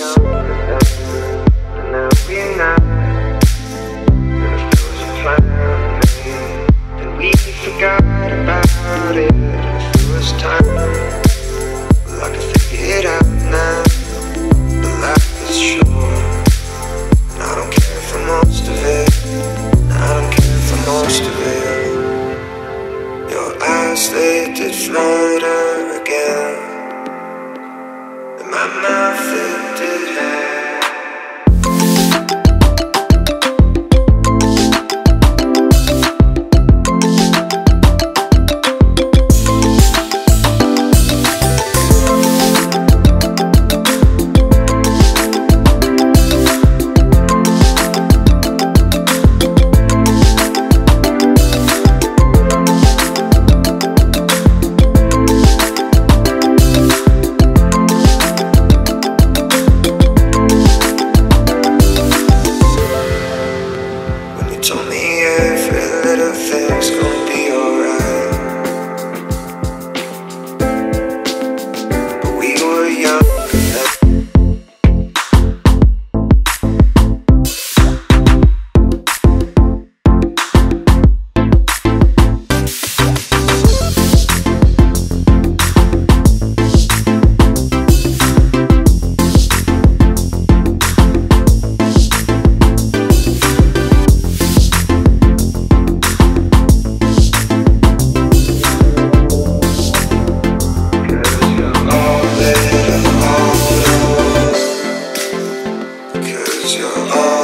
Young, they did Oh.